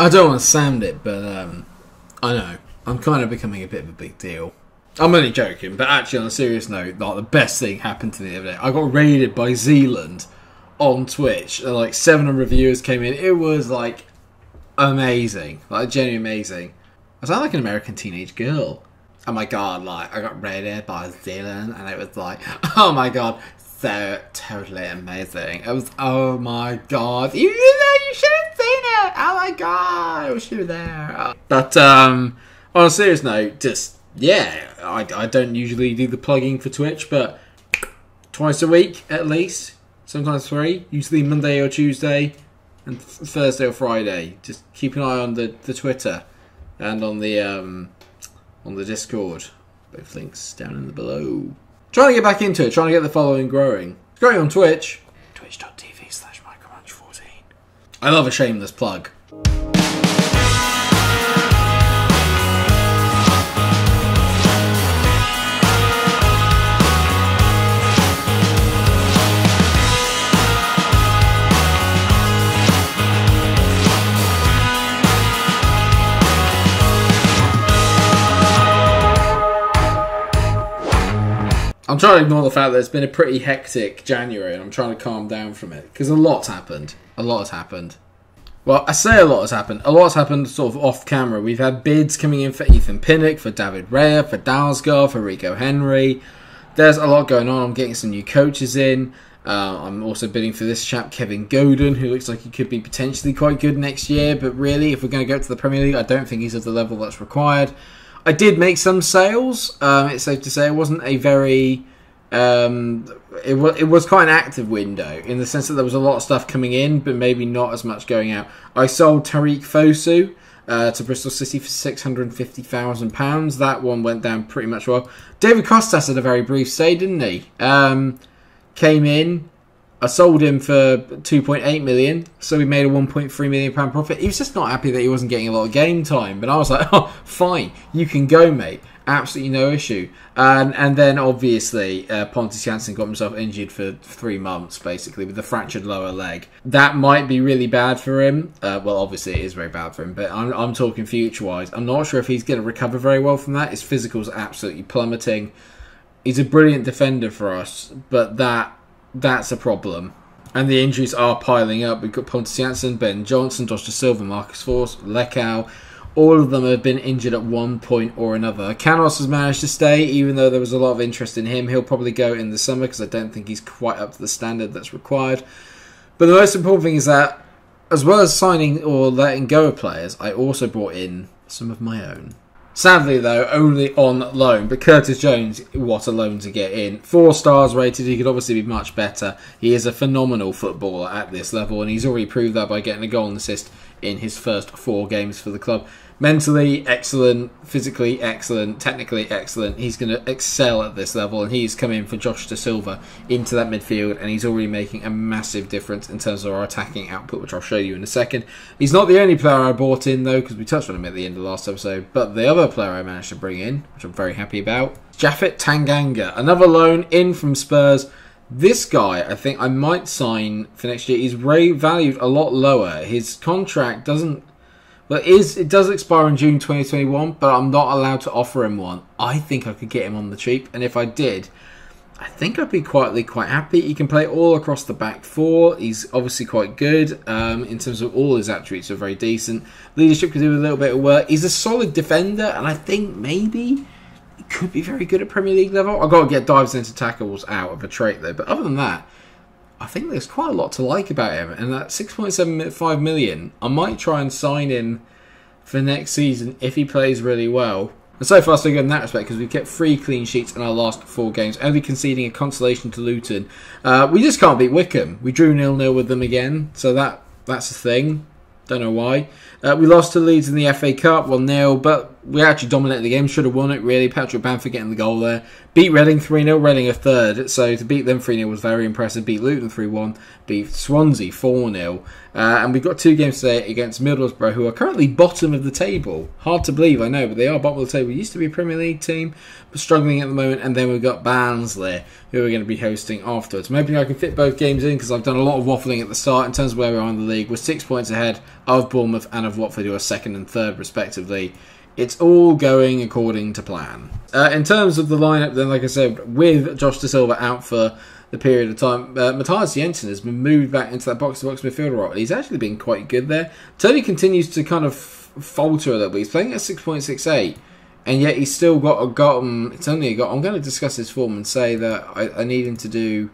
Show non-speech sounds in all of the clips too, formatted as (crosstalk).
I don't want to sound it, but um, I know I'm kind of becoming a bit of a big deal. I'm only joking, but actually, on a serious note, like the best thing happened to me the other day. I got raided by Zealand on Twitch. And, like 700 viewers came in. It was like amazing, like genuinely amazing. I sound like an American teenage girl. Oh my god! Like I got raided by Zealand, and it was like, (laughs) oh my god, so totally amazing. It was, oh my god, you, you know, you should Oh my god, I wish you were there. But um, on a serious note, just yeah, I, I don't usually do the plugging for Twitch, but twice a week at least, sometimes three, usually Monday or Tuesday, and th- Thursday or Friday. Just keep an eye on the, the Twitter and on the um, on the Discord. Both links down in the below. Trying to get back into it, trying to get the following growing. It's growing on Twitch. Twitch.tv slash mikeromunch14. I love a shameless plug. I'm trying to ignore the fact that it's been a pretty hectic January and I'm trying to calm down from it because a lot's happened. A lot has happened. Well, I say a lot has happened. A lot's happened sort of off camera. We've had bids coming in for Ethan Pinnock, for David Raya, for Dalsgaard, for Rico Henry. There's a lot going on. I'm getting some new coaches in. Uh, I'm also bidding for this chap, Kevin Godin, who looks like he could be potentially quite good next year. But really, if we're going to go to the Premier League, I don't think he's at the level that's required. I did make some sales. Um, it's safe to say it wasn't a very. Um, it was it was quite an active window in the sense that there was a lot of stuff coming in, but maybe not as much going out. I sold Tarique Fosu uh, to Bristol City for six hundred fifty thousand pounds. That one went down pretty much well. David Costas had a very brief stay, didn't he? Um, came in, I sold him for 2.8 million, so we made a 1.3 million pound profit. He was just not happy that he wasn't getting a lot of game time, but I was like, (laughs) "Oh, fine, you can go, mate. Absolutely no issue." And and then obviously uh, Pontus Jansson got himself injured for three months, basically with a fractured lower leg. That might be really bad for him. Uh, well, obviously it is very bad for him, but I'm, I'm talking future wise. I'm not sure if he's going to recover very well from that. His physical's absolutely plummeting. He's a brilliant defender for us, but that that's a problem. And the injuries are piling up. We've got Pontus Ben Johnson, Josh Dasilva, Marcus Forss, Lekau. All of them have been injured at one point or another. Canos has managed to stay, even though there was a lot of interest in him. He'll probably go in the summer because I don't think he's quite up to the standard that's required. But the most important thing is that, as well as signing or letting go of players, I also brought in some of my own. Sadly, though, only on loan. But Curtis Jones, what a loan to get in. Four stars rated. He could obviously be much better. He is a phenomenal footballer at this level, and he's already proved that by getting a goal and assist in his first four games for the club. Mentally excellent, physically excellent, technically excellent. He's going to excel at this level, and he's coming for Josh Dasilva into that midfield, and he's already making a massive difference in terms of our attacking output, which I'll show you in a second. He's not the only player I bought in, though, because we touched on him at the end of the last episode, but the other player I managed to bring in, which I'm very happy about, Japhet Tanganga, another loan in from Spurs. This guy, I think I might sign for next year. He's valued a lot lower. His contract doesn't is it does expire in June 2021, but I'm not allowed to offer him one. I think I could get him on the cheap, and if I did, I think I'd be quietly quite happy. He can play all across the back four. He's obviously quite good um, in terms of all his attributes are very decent. Leadership could do a little bit of work. He's a solid defender, and I think maybe he could be very good at Premier League level. I've got to get dives into tackles out of a trait though, but other than that. I think there's quite a lot to like about him, and that 6.75 million, I might try and sign him for next season if he plays really well. And so far, so good in that respect because we've kept three clean sheets in our last four games, only conceding a consolation to Luton. Uh, we just can't beat Wycombe. We drew nil nil with them again, so that that's a thing. Don't know why. Uh, we lost to Leeds in the FA Cup 1 0, but we actually dominated the game, should have won it really. Patrick Bamford getting the goal there. Beat Reading 3 0, Reading a third. So to beat them 3 0 was very impressive. Beat Luton 3 1, beat Swansea 4 0. Uh, and we've got two games today against Middlesbrough, who are currently bottom of the table. Hard to believe, I know, but they are bottom of the table. Used to be a Premier League team, but struggling at the moment. And then we've got Barnsley, who are going to be hosting afterwards. I'm hoping I can fit both games in because I've done a lot of waffling at the start in terms of where we are in the league. We're six points ahead of Bournemouth and of Watford, who are second and third, respectively it's all going according to plan. Uh, in terms of the lineup, then, like I said, with Josh Dasilva out for the period of time, uh, Mathias Jensen has been moved back into that box to box midfielder role. He's actually been quite good there. Toney continues to kind of falter a little bit. He's playing at 6.68, and yet he's still got a gotten. It's only a got. I'm going to discuss his form and say that I, I need him to do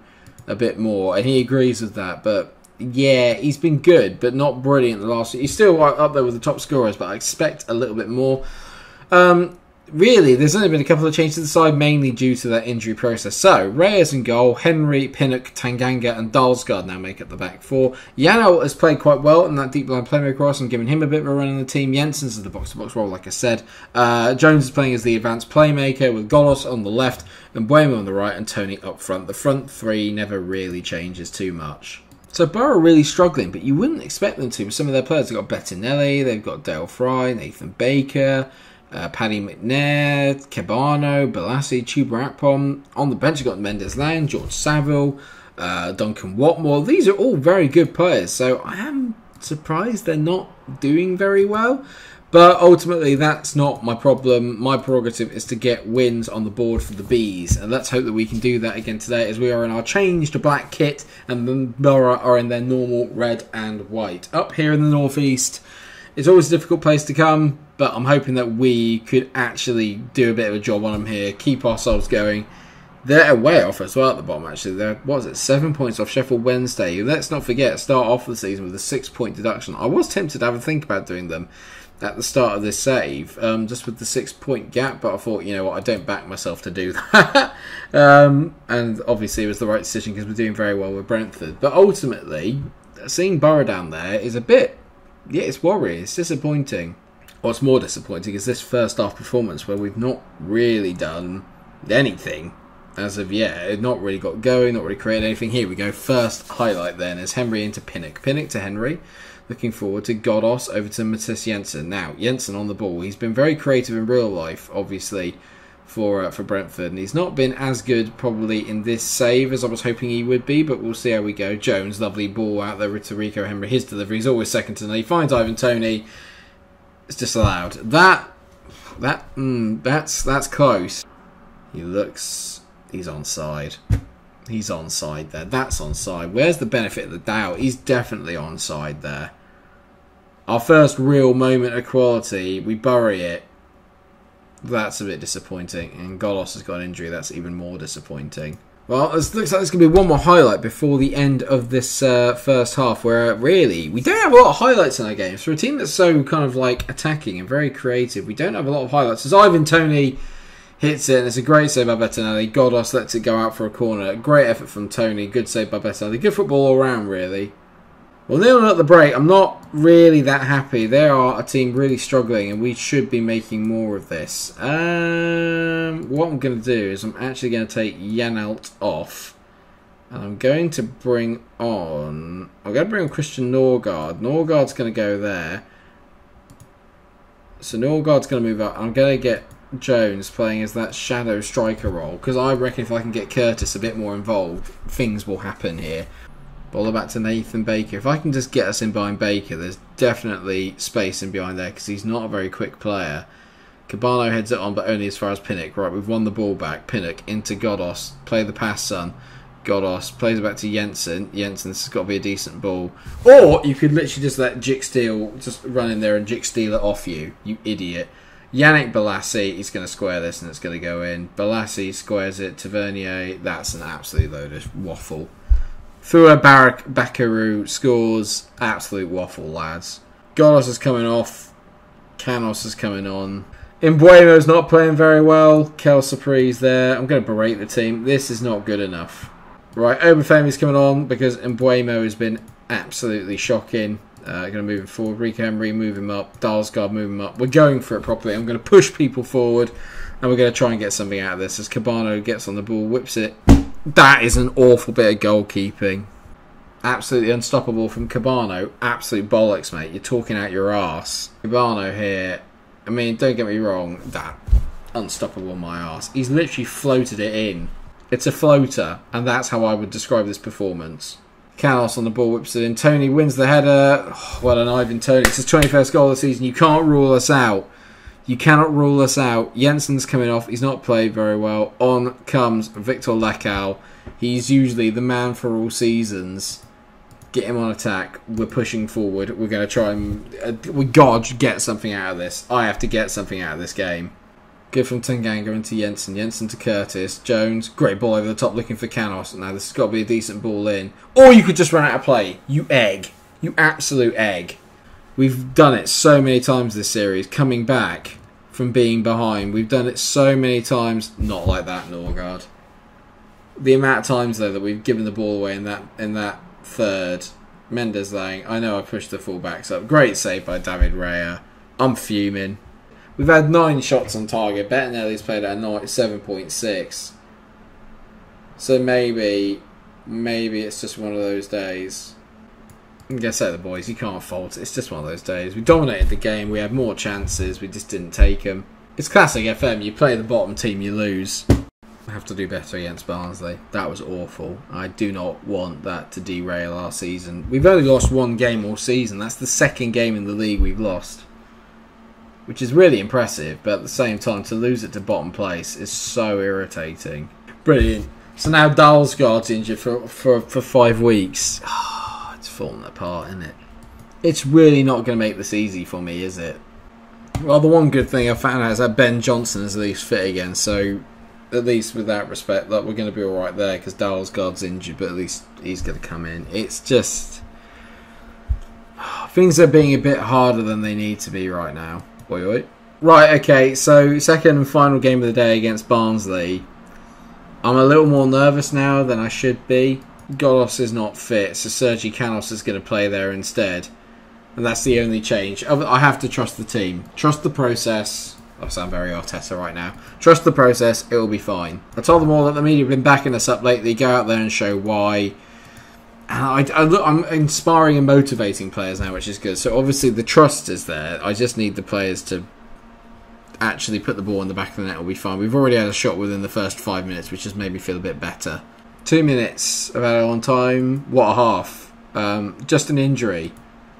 a bit more, and he agrees with that, but yeah, he's been good, but not brilliant the last. He's still up there with the top scorers, but I expect a little bit more. Um, really, there's only been a couple of changes to the side, mainly due to that injury process. So, Raya's in goal, Henry, Pinnock, Tanganga, and Dalsgaard now make up the back four. Yano has played quite well in that deep line playmaker cross and giving him a bit of a run in the team. Jensen's is the box to box role, like I said. Uh, Jones is playing as the advanced playmaker with Ghoddos on the left and Mbeumo on the right and Toney up front. The front three never really changes too much. So Borough are really struggling, but you wouldn't expect them to. Some of their players have got Bettinelli, they've got Dael Fry, Nathan Baker, uh, Paddy McNair, Kebano, Bolasie, Chuba Akpom. On the bench, you've got Mendez-Laing, George Saville, uh, Duncan Watmore. These are all very good players, so I am surprised they're not doing very well. But ultimately, that's not my problem. My prerogative is to get wins on the board for the bees, and let's hope that we can do that again today. As we are in our changed black kit, and the Borough are in their normal red and white. Up here in the northeast, it's always a difficult place to come, but I'm hoping that we could actually do a bit of a job on them here, keep ourselves going. They're way off as well at the bottom, actually. They're, what is it, seven points off Sheffield Wednesday. Let's not forget, start off the season with a six point deduction. I was tempted to have a think about doing them at the start of this save, um, just with the six point gap. But I thought, you know what, I don't back myself to do (laughs) that. um, and obviously, it was the right decision because we're doing very well with Brentford. But ultimately, seeing Borough down there is a bit, yeah, it's worrying. It's disappointing. What's more disappointing is this first half performance where we've not really done anything as of yet. Not really got going, not really created anything. Here we go. First highlight then is Henry into Pinnock. Pinnock to Henry. Looking forward to Ghoddos over to Mathias Jensen. Now, Jensen on the ball. He's been very creative in real life, obviously, for uh, for Brentford. And he's not been as good, probably, in this save as I was hoping he would be, but we'll see how we go. Jones, lovely ball out there to Rico Henry. His delivery is always second to none. He finds Ivan Toney. It's disallowed. That, that, mm, that's, that's close. He looks, he's on side. He's on side there. That's on side. Where's the benefit of the doubt? He's definitely on side there. Our first real moment of quality, we bury it. That's a bit disappointing. And Ghoddos has got an injury. That's even more disappointing. Well, it looks like there's going to be one more highlight before the end of this uh, first half, where really we don't have a lot of highlights in our games. For a team that's so kind of like attacking and very creative, we don't have a lot of highlights. As Ivan Toney hits it, and it's a great save by Bettinelli. Ghoddos lets it go out for a corner. Great effort from Toney. Good save by Bettinelli. Good football all round, really. Well, nil at the break. I'm not really that happy. They are a team really struggling, and we should be making more of this. Um, what I'm going to do is I'm actually going to take Janelt off, and I'm going to bring on. I'm going to bring on Christian Norgard. Norgard's going to go there. So Norgard's going to move up. I'm going to get Jones playing as that shadow striker role because I reckon if I can get Curtis a bit more involved, things will happen here. Ball back to Nathan Baker. If I can just get us in behind Baker, there's definitely space in behind there because he's not a very quick player. Kebano heads it on, but only as far as Pinnock. Right, we've won the ball back. Pinnock into Ghoddos. Play the pass, son. Ghoddos plays it back to Jensen. Jensen, this has got to be a decent ball. Or you could literally just let Jick Steele just run in there and Jick steal it off you, you idiot. Yannick Bolasie, he's going to square this and it's going to go in. Bolasie squares it. Tavernier, that's an absolute load of waffle. Fua Barak Bakaru scores. Absolute waffle, lads. Ghoddos is coming off. Canos is coming on. Mbeumo's not playing very well. Kel Surprise there. I'm going to berate the team. This is not good enough. Right, Obafemi's coming on because Mbeumo has been absolutely shocking. Uh, going to move him forward. Rico Henry, move him up. Dalsgaard, move him up. We're going for it properly. I'm going to push people forward, and we're going to try and get something out of this. As Kebano gets on the ball, whips it. That is an awful bit of goalkeeping. Absolutely unstoppable from Kebano. Absolute bollocks, mate. You're talking out your ass. Kebano here. I mean, don't get me wrong. That unstoppable my ass. He's literally floated it in. It's a floater, and that's how I would describe this performance. Canos on the ball whips it in. Toney wins the header. Oh, (sighs) well an Ivan Toney. It's his 21st goal of the season. You can't rule us out. You cannot rule us out. Jensen's coming off. He's not played very well. On comes Victor Lekau. He's usually the man for all seasons. Get him on attack. We're pushing forward. We're going to try and. Uh, we to get something out of this. I have to get something out of this game. Good from Tanganga into Jensen. Jensen to Curtis. Jones. Great ball over the top looking for Canos. Now this has got to be a decent ball in. Or you could just run out of play. You egg. You absolute egg. We've done it so many times this series. Coming back from being behind. We've done it so many times. Not like that, Norgard. The amount of times though that we've given the ball away in that in that third. Mendez-Laing. I know I pushed the fullbacks up. Great save by David Raya. I'm fuming. We've had nine shots on target. Bettinelli's played at a 7.6. So maybe, maybe it's just one of those days. I'm gonna say the boys, you can't fault it. It's just one of those days. We dominated the game. We had more chances. We just didn't take them. It's classic FM. You play the bottom team, you lose. I have to do better against Barnsley. That was awful. I do not want that to derail our season. We've only lost one game all season. That's the second game in the league we've lost which is really impressive, but at the same time, to lose it to bottom place is so irritating. Brilliant. So now Dalsgaard's injured for, for, for five weeks. Oh, (sighs) it's falling apart, isn't it? It's really not going to make this easy for me, is it? Well, the one good thing I found out is that Ben Johnson is at least fit again, so at least with that respect, that we're going to be all right there because Dalsgaard's injured, but at least he's going to come in. It's just (sighs) things are being a bit harder than they need to be right now. Wait, wait. Right, okay, so second and final game of the day against Barnsley. I'm a little more nervous now than I should be. Ghoddos is not fit, so Sergi Canos is going to play there instead. And that's the only change. I have to trust the team. Trust the process. I sound very Arteta right now. Trust the process, it will be fine. I told them all that the media have been backing us up lately. Go out there and show why. I, I look, I'm inspiring and motivating players now, which is good. So obviously the trust is there. I just need the players to actually put the ball in the back of the net. Will be fine. We've already had a shot within the first five minutes, which has made me feel a bit better. Two minutes about on time. What a half! Um, just an injury.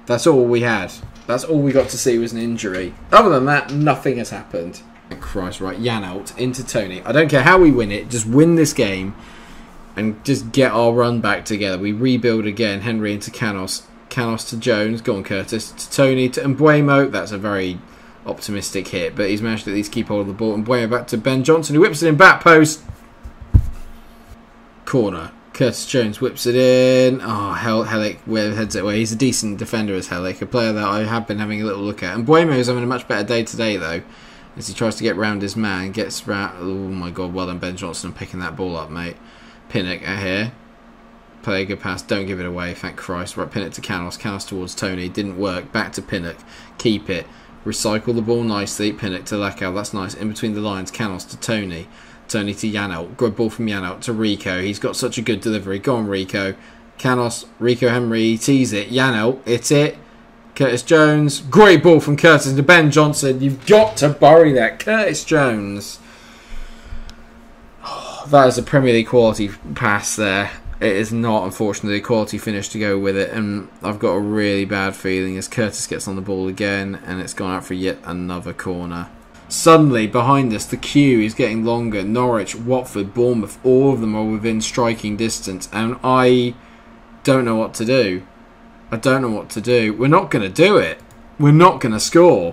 That's all we had. That's all we got to see was an injury. Other than that, nothing has happened. Christ, right? Janelt into Toney. I don't care how we win it. Just win this game and just get our run back together. We rebuild again. Henry into Canos. Canos to Jones. Go on, Curtis. To Toney To Mbeumo. That's a very optimistic hit, but he's managed to at least keep hold of the ball. Mbeumo back to Ben Johnson, who whips it in back post. Corner. Curtis Jones whips it in. Oh, Hel- Helik heads it away. He's a decent defender as Helik, a player that I have been having a little look at. And Buemo is having a much better day today, though, as he tries to get round his man. Gets round. Oh my god, well done, Ben Johnson, picking that ball up, mate. Pinnock here. Play a good pass. Don't give it away. Thank Christ. Right, Pinnock to Canos. Canos towards Toney. Didn't work. Back to Pinnock. Keep it. Recycle the ball nicely. Pinnock to Lekau. That's nice. In between the lines. Canos to Toney. Toney to Janelt. Good ball from Janelt to Rico. He's got such a good delivery. Go on, Rico. Canos. Rico Henry. Tease it. Janelt. It's it. Curtis Jones. Great ball from Curtis to Ben Johnson. You've got to bury that. Curtis Jones that is a Premier League quality pass there. It is not, unfortunately, a quality finish to go with it, and I've got a really bad feeling as Curtis gets on the ball again, and it's gone out for yet another corner. Suddenly, behind us, the queue is getting longer. Norwich, Watford, Bournemouth, all of them are within striking distance, and I don't know what to do. I don't know what to do. We're not going to do it. We're not going to score.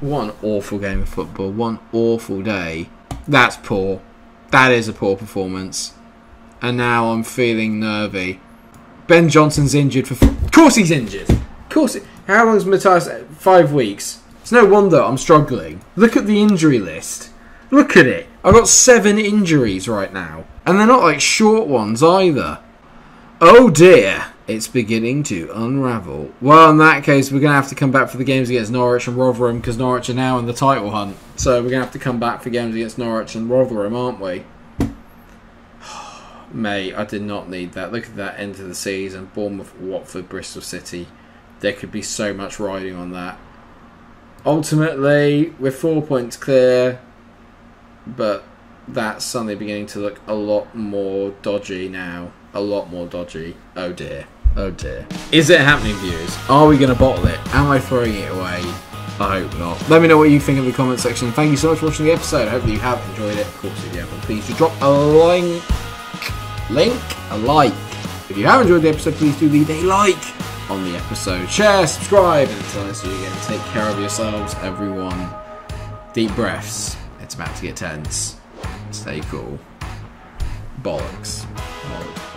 One awful game of football. One awful day. That's poor. That is a poor performance. And now I'm feeling nervy. Ben Johnson's injured for. Of course he's injured. Of course. It... How long's Matthias? Uh, five weeks. It's no wonder I'm struggling. Look at the injury list. Look at it. I've got seven injuries right now. And they're not like short ones either. Oh dear. It's beginning to unravel. Well, in that case, we're going to have to come back for the games against Norwich and Rotherham because Norwich are now in the title hunt. So we're going to have to come back for games against Norwich and Rotherham, aren't we? (sighs) Mate, I did not need that. Look at that end of the season. Bournemouth, Watford, Bristol City. There could be so much riding on that. Ultimately, we're four points clear, but that's suddenly beginning to look a lot more dodgy now. A lot more dodgy. Oh dear. Oh dear. Is it happening, viewers? Are we going to bottle it? Am I throwing it away? I hope not. Let me know what you think in the comment section. Thank you so much for watching the episode. I hope that you have enjoyed it. Of course, if you haven't, please do drop a link. Link? A like. If you have enjoyed the episode, please do leave a like on the episode. Share, subscribe, and until I see you again, take care of yourselves, everyone. Deep breaths. It's about to get tense. Stay cool. Bollocks. Bollocks.